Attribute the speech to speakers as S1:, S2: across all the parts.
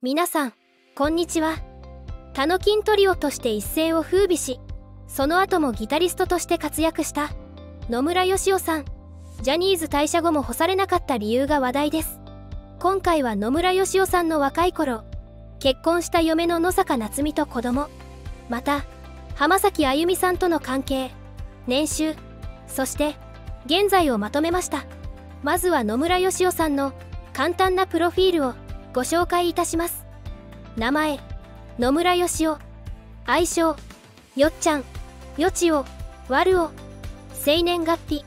S1: 皆さんこんにちは。タノキントリオとして一世を風靡しその後もギタリストとして活躍した野村義雄さん。ジャニーズ退社後も干されなかった理由が話題です。今回は野村義雄さんの若い頃結婚した嫁の野坂夏美と子供。また浜崎あゆみさんとの関係年収そして現在をまとめました。まずは野村義雄さんの簡単なプロフィールをご紹介いたします。名前野村義雄。愛称よっちゃん。よちおわるお生年月日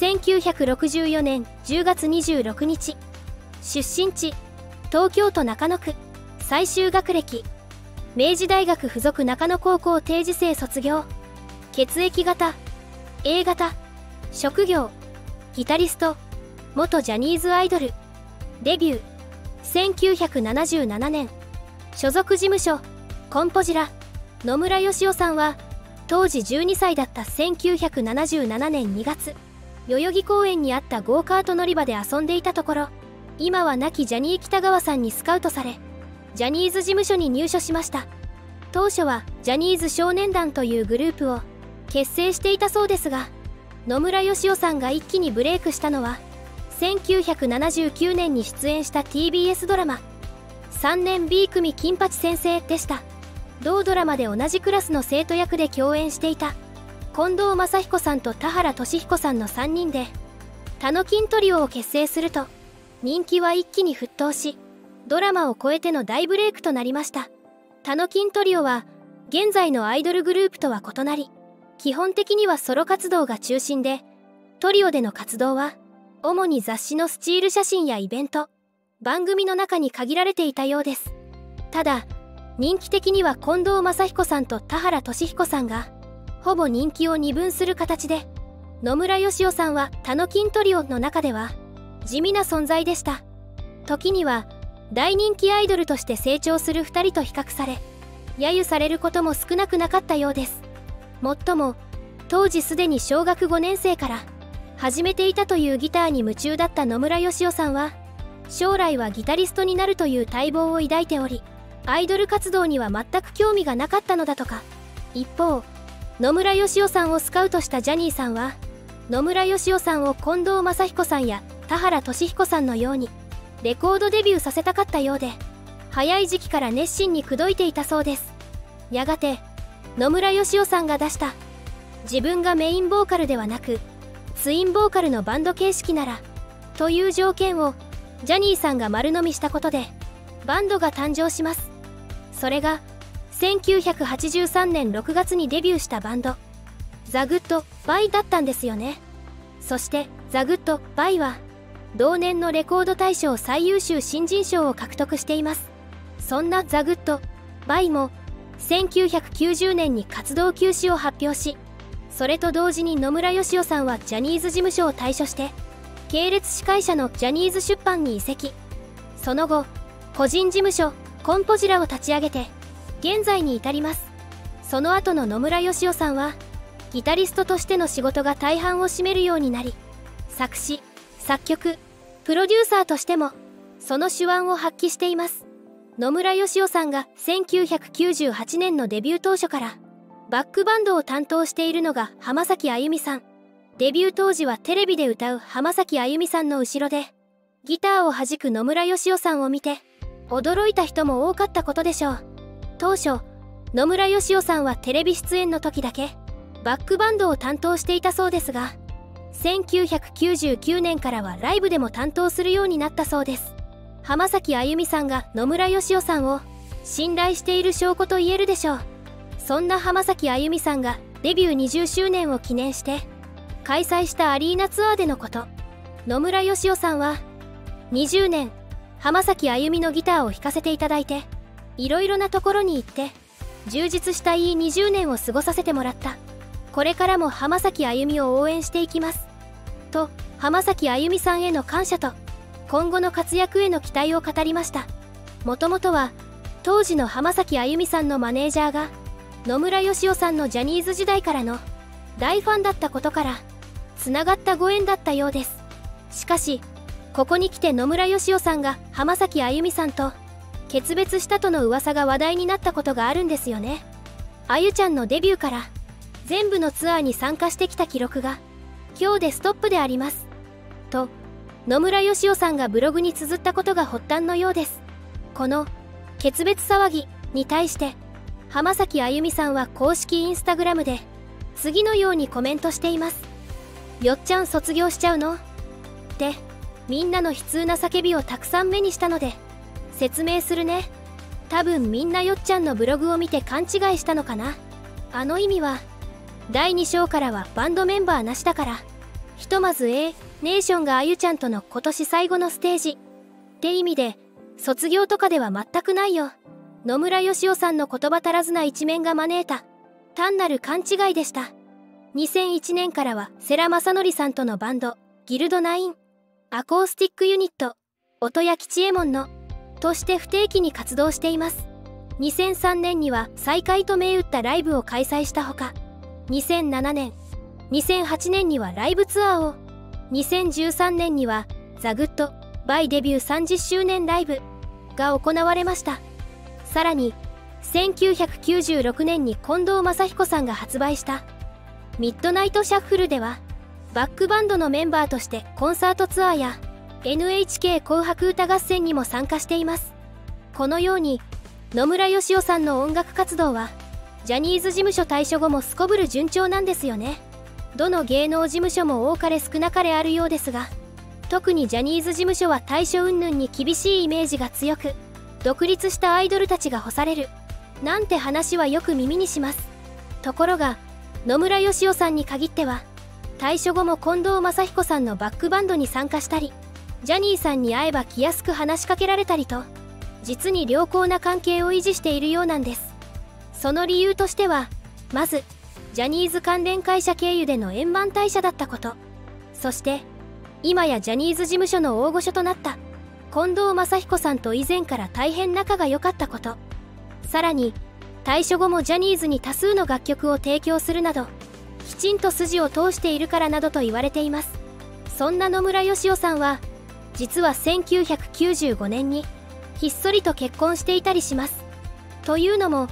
S1: 1964年10月26日出身地東京都中野区。最終学歴明治大学附属中野高校定時生卒業。血液型 A 型。職業ギタリスト。元ジャニーズアイドル。デビュー。1977年所属事務所コンポジラ野村義雄さんは当時12歳だった1977年2月代々木公園にあったゴーカート乗り場で遊んでいたところ今は亡きジャニー喜多川さんにスカウトされジャニーズ事務所に入所しました。当初はジャニーズ少年団というグループを結成していたそうですが野村義雄さんが一気にブレイクしたのは1979年に出演した TBS ドラマ。3年 B 組金八先生でした。同ドラマで同じクラスの生徒役で共演していた。近藤正彦さんと田原俊彦さんの3人でタノキントリオを結成すると人気は一気に沸騰しドラマを超えての大ブレイクとなりました。タノキントリオは現在のアイドルグループとは異なり基本的にはソロ活動が中心でトリオでの活動は主に雑誌のスチール写真やイベント番組の中に限られていたようです。ただ人気的には近藤正彦さんと田原俊彦さんがほぼ人気を二分する形で野村義雄さんはタノキントリオの中では地味な存在でした。時には大人気アイドルとして成長する2人と比較され揶揄されることも少なくなかったようです。もっとも当時すでに小学5年生から始めていたというギターに夢中だった野村義雄さんは将来はギタリストになるという待望を抱いておりアイドル活動には全く興味がなかったのだとか。一方野村義雄さんをスカウトしたジャニーさんは野村義雄さんを近藤正彦さんや田原俊彦さんのようにレコードデビューさせたかったようで早い時期から熱心に口説いていたそうです。やがて野村義雄さんが出した自分がメインボーカルではなくツインボーカルのバンド形式ならという条件をジャニーさんが丸飲みしたことでバンドが誕生します。それが1983年6月にデビューしたバンド。ザ・グッド・バイだったんですよね。そしてザ・グッド・バイは同年のレコード大賞最優秀新人賞を獲得しています。そんなザ・グッド・バイも1990年に活動休止を発表しそれと同時に野村義男さんはジャニーズ事務所を退所して系列子会社のジャニーズ出版に移籍。その後個人事務所コンポジラを立ち上げて現在に至ります。その後の野村義雄さんはギタリストとしての仕事が大半を占めるようになり作詞作曲プロデューサーとしてもその手腕を発揮しています。野村義雄さんが1998年のデビュー当初からバックバンドを担当しているのが浜崎あゆみさん。デビュー当時はテレビで歌う浜崎あゆみさんの後ろでギターを弾く野村義雄さんを見て驚いた人も多かったことでしょう。当初野村義雄さんはテレビ出演の時だけバックバンドを担当していたそうですが1999年からはライブでも担当するようになったそうです。浜崎あゆみさんが野村義雄さんを信頼している証拠と言えるでしょう。そんな浜崎あゆみさんがデビュー20周年を記念して開催したアリーナツアーでのこと。野村義雄さんは20年浜崎あゆみのギターを弾かせていただいていろいろなところに行って充実したいい20年を過ごさせてもらった。これからも浜崎あゆみを応援していきます。と浜崎あゆみさんへの感謝と今後の活躍への期待を語りました。もともとは当時の浜崎あゆみさんのマネージャーが野村義雄さんのジャニーズ時代からの大ファンだったことからつながったご縁だったようです。しかしここに来て野村義雄さんが浜崎あゆみさんと決別したとの噂が話題になったことがあるんですよね。あゆちゃんのデビューから全部のツアーに参加してきた記録が今日でストップであります。と野村義雄さんがブログに綴ったことが発端のようです。この決別騒ぎに対して浜崎あゆみさんは公式インスタグラムで次のようにコメントしています。よっちゃん卒業しちゃうの？ってみんなの悲痛な叫びをたくさん目にしたので説明するね。多分みんなよっちゃんのブログを見て勘違いしたのかな。あの意味は第2章からはバンドメンバーなしだからひとまず A ネーションがあゆちゃんとの今年最後のステージ。って意味で卒業とかでは全くないよ。野村義雄さんの言葉足らずな一面が招いた。単なる勘違いでした。2001年からは世良正則さんとのバンドギルドナイン。アコースティックユニット音谷吉右衛門のとして不定期に活動しています。2003年には再開と銘打ったライブを開催したほか2007年2008年にはライブツアーを2013年にはザ・グッド・バイデビュー30周年ライブが行われました。さらに1996年に近藤真彦さんが発売したミッドナイトシャッフルではバックバンドのメンバーとしてコンサートツアーや NHK 紅白歌合戦にも参加しています。このように野村義男さんの音楽活動はジャニーズ事務所退所後もすこぶる順調なんですよね。どの芸能事務所も多かれ少なかれあるようですが特にジャニーズ事務所は退所云々に厳しいイメージが強く独立したアイドルたちが干される。なんて話はよく耳にします。ところが野村義雄さんに限っては退所後も近藤正彦さんのバックバンドに参加したりジャニーさんに会えば気安く話しかけられたりと実に良好な関係を維持しているようなんです。その理由としてはまずジャニーズ関連会社経由での円満退社だったこと。そして今やジャニーズ事務所の大御所となった近藤正彦さんと以前から大変仲が良かったこと。さらに退所後もジャニーズに多数の楽曲を提供するなどきちんと筋を通しているからなどと言われています。そんな野村義雄さんは実は1995年にひっそりと結婚していたりします。というのも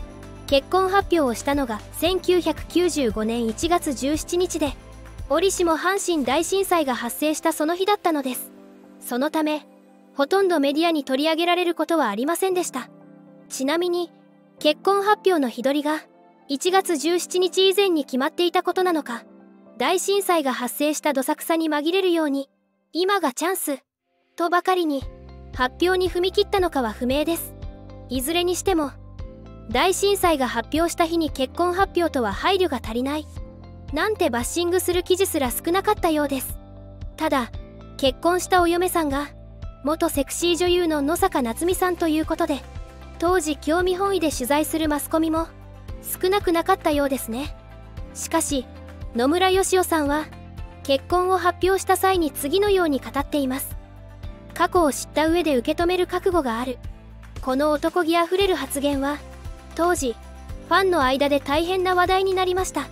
S1: 結婚発表をしたのが1995年1月17日で折しも阪神大震災が発生したその日だったのです。そのためほとんどメディアに取り上げられることはありませんでした。ちなみに結婚発表の日取りが1月17日以前に決まっていたことなのか大震災が発生したどさくさに紛れるように今がチャンスとばかりに発表に踏み切ったのかは不明です。いずれにしても大震災が発表した日に結婚発表とは配慮が足りない。なんてバッシングする記事すら少なかったようです。ただ結婚したお嫁さんが元セクシー女優の野坂夏美さんということで当時興味本位で取材するマスコミも少なくなかったようですね。しかし野村義雄さんは結婚を発表した際に次のように語っています。過去を知った上で受け止める覚悟がある。この男気あふれる発言は当時ファンの間で大変な話題になりました。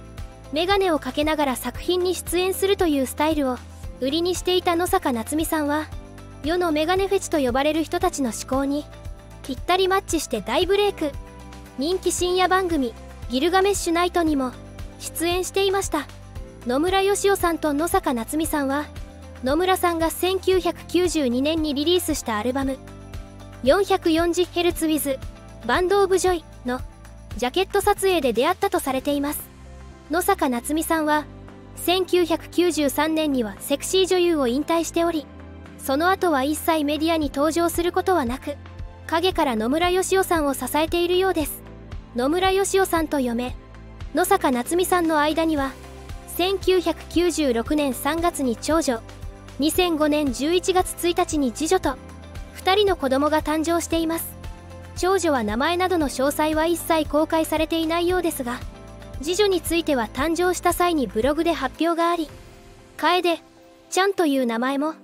S1: メガネをかけながら作品に出演するというスタイルを売りにしていた野坂夏美さんは世のメガネフェチと呼ばれる人たちの思考にぴったりマッチして大ブレイク。人気深夜番組「ギルガメッシュナイト」にも出演していました。野村義男さんと野坂夏美さんは野村さんが1992年にリリースしたアルバム 440Hz with Band of Joy のジャケット撮影で出会ったとされています。野坂夏美さんは1993年にはセクシー女優を引退しておりその後は一切メディアに登場することはなく陰から野村義雄さんを支えているようです。野村義雄さんと嫁野坂夏美さんの間には1996年3月に長女2005年11月1日に次女と2人の子供が誕生しています。長女は名前などの詳細は一切公開されていないようですが次女については誕生した際にブログで発表があり楓ちゃんという名前も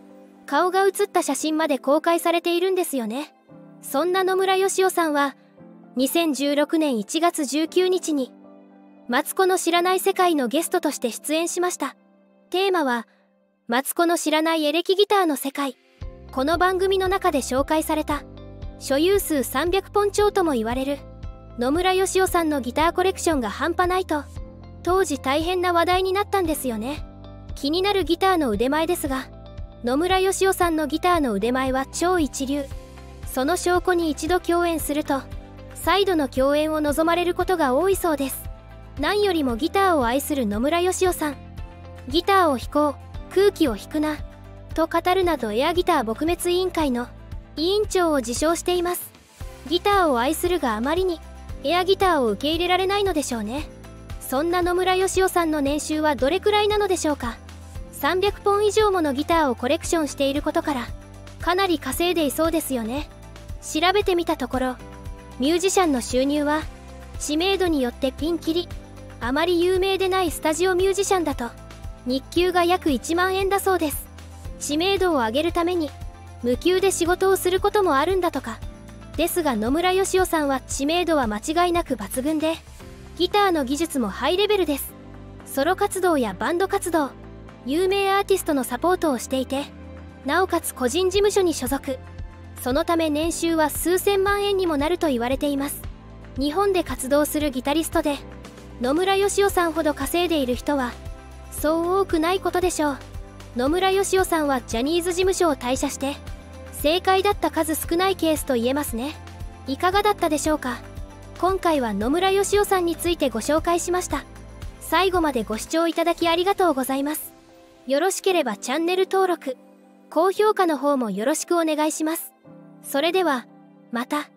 S1: 顔が写った写真まで公開されているんですよね。そんな野村義雄さんは2016年1月19日にマツコの知らない世界のゲストとして出演しました。テーマはマツコの知らないエレキギターの世界。この番組の中で紹介された所有数300本超とも言われる野村義雄さんのギターコレクションが半端ないと当時大変な話題になったんですよね。気になるギターの腕前ですが野村義雄さんのギターの腕前は超一流。その証拠に一度共演すると再度の共演を望まれることが多いそうです。何よりもギターを愛する野村義雄さん。ギターを弾こう空気を弾くなと語るなどエアギター撲滅委員会の委員長を自称しています。ギターを愛するがあまりにエアギターを受け入れられないのでしょうね。そんな野村義雄さんの年収はどれくらいなのでしょうか。300本以上ものギターをコレクションしていることからかなり稼いでいそうですよね。調べてみたところミュージシャンの収入は知名度によってピンキリ。あまり有名でないスタジオミュージシャンだと日給が約1万円だそうです。知名度を上げるために無給で仕事をすることもあるんだとか。ですが野村義雄さんは知名度は間違いなく抜群でギターの技術もハイレベルです。ソロ活動やバンド活動有名アーティストのサポートをしていてなおかつ個人事務所に所属。そのため年収は数千万円にもなると言われています。日本で活動するギタリストで野村義雄さんほど稼いでいる人はそう多くないことでしょう。野村義雄さんはジャニーズ事務所を退社して正解だった数少ないケースと言えますね。いかがだったでしょうか。今回は野村義雄さんについてご紹介しました。最後までご視聴いただきありがとうございます。よろしければチャンネル登録高評価の方もよろしくお願いしますそれではまた。